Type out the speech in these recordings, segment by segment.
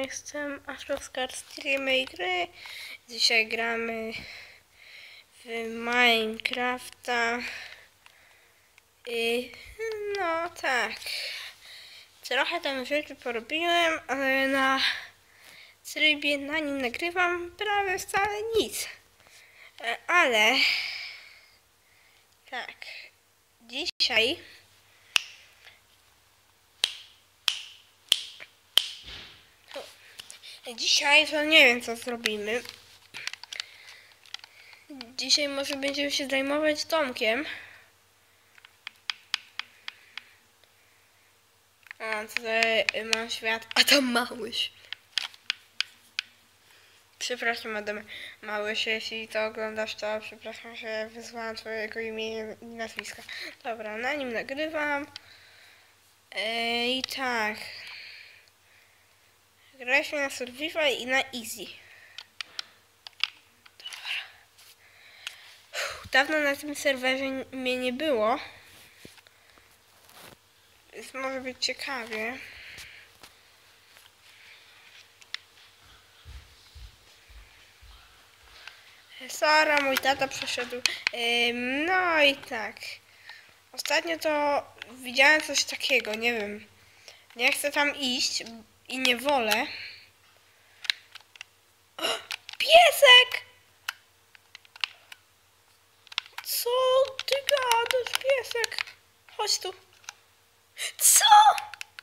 jestem Afrowskar Streamy gry. Dzisiaj gramy w Minecrafta. I no tak. Trochę tam rzeczy porobiłem, ale na trybie na nim nagrywam prawie wcale nic. E, Ale tak. Dzisiaj Dzisiaj to nie wiem co zrobimy. Dzisiaj może będziemy się zajmować domkiem. A tutaj mam świat, a tam małyś. Przepraszam, Adam Małyś, jeśli to oglądasz, to przepraszam, że wysłałam twojego imienia i nazwiska. Dobra, na nim nagrywam. Ej, I tak. Graliśmy na survival i na easy. Dobra. Dawno na tym serwerze mnie nie było. Więc może być ciekawie. Sara, mój tata przeszedł. No i tak. Ostatnio to widziałem coś takiego, nie wiem. Nie chcę tam iść i nie wolę. Piesek! Co ty gadasz, piesek? Chodź tu. Co?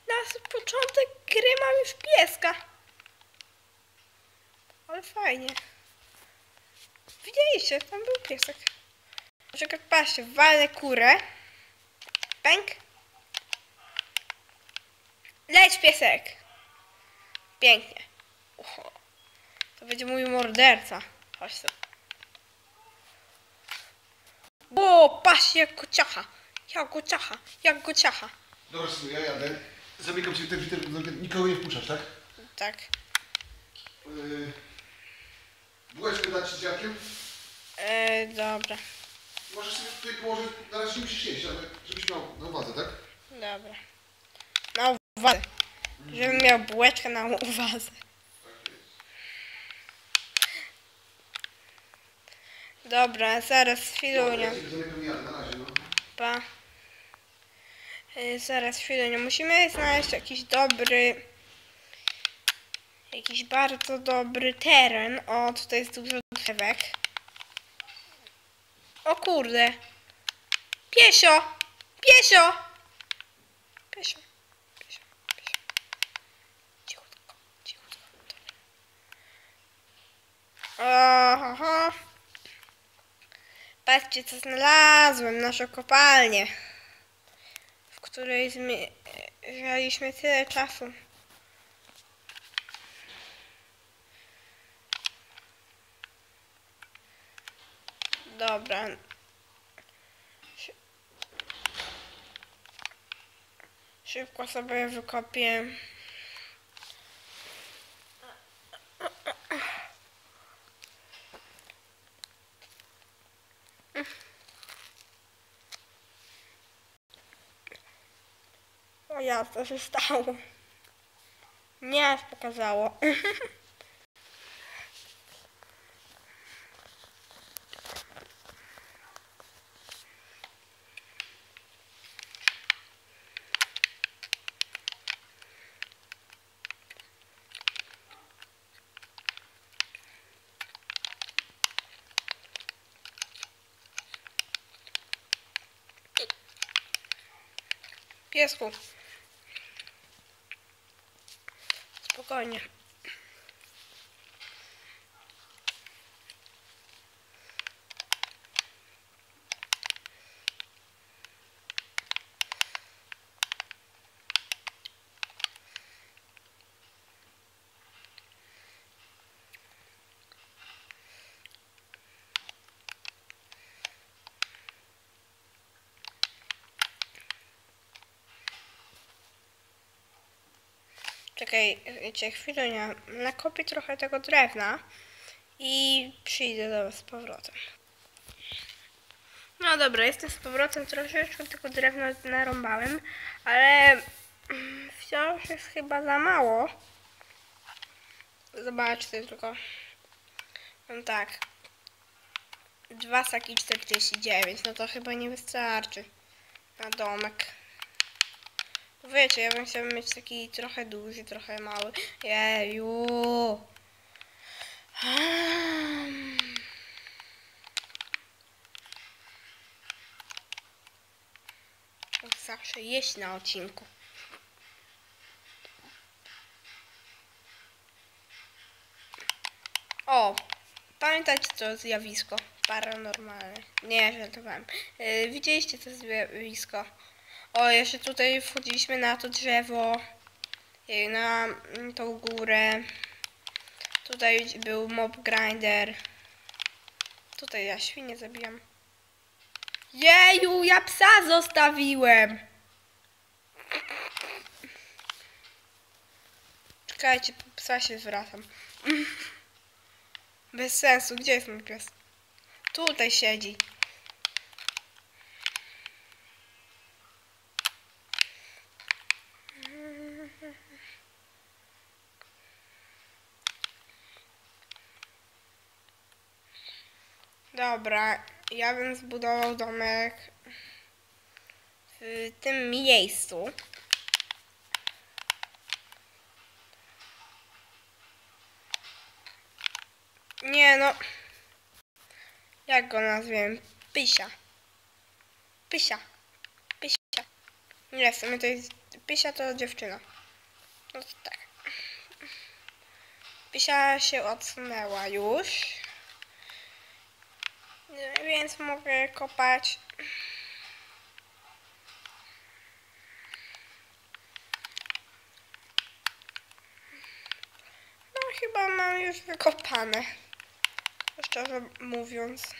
Na początek gry mam już pieska. Ale fajnie. Widzieliście, tam był piesek. Na przykład patrzcie, walę kurę. Pęk. Leć piesek! Pięknie. To będzie mój morderca. Chodź tu. O, patrz jak go ciacha. Jak go ciacha. Jak go ciacha. Dobra, synu, ja jadę. Zamykam ci te drzwi, tylko nikogo nie wpuszczasz, tak? Tak. Yy... Bułeczkę dać ci z dziadkiem? E, dobra. Możesz sobie tutaj położyć, na razie nie musisz jeść, ale żebyś miał na uwadze, tak? Dobra. Na uwadze. Żebym miał bułeczkę na uwadze. Dobra, zaraz razie, no. Pa. Y, Zaraz chwilę, musimy znaleźć jakiś dobry, jakiś bardzo dobry teren. O, tutaj jest dużo drzewek. O kurde. Piesio! Piesio, piesio, piesio. Cichutko, cichutko. Dobra. Oho. Patrzcie, co znalazłem, naszą kopalnię, w której zmieszaliśmy tyle czasu. Dobra. Szy- Szybko sobie wykopię. O ja, co się stało? Nie, aż pokazało. Piesku. спокойно. Czekaj, wiecie, chwilę, nie. Nakopię trochę tego drewna i przyjdę do was z powrotem. No dobra, jestem z powrotem, troszeczkę tego drewna narąbałem, ale wciąż jest chyba za mało. Zobaczcie tylko. No tak. Dwa saki 49, no to chyba nie wystarczy na domek. Wiecie, ja bym chciał mieć taki trochę duży, trochę mały. Jeju. Jak Zawsze jeść na odcinku. O, pamiętacie to zjawisko paranormalne? Nie, żartowałem. Yy, widzieliście to zjawisko? O, jeszcze tutaj wchodziliśmy na to drzewo, na mm, tą górę. Tutaj był mob grinder. Tutaj ja świnie zabijam. Jeju, ja psa zostawiłem! Czekajcie, psa się zwracam. Bez sensu, gdzie jest mój pies? Tutaj siedzi. Dobra, ja bym zbudował domek w tym miejscu. Nie no. Jak go nazwiemy? Pysia. Pysia. Pysia. Nie, w sumie to jest... Pysia to dziewczyna. No to tak. Pysia się odsunęła już. Więc mogę kopać. No chyba mam już wykopane. Szczerze mówiąc.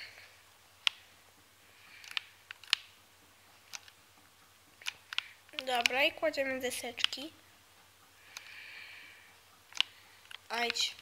Dobra, i kładziemy deseczki. Ajdź.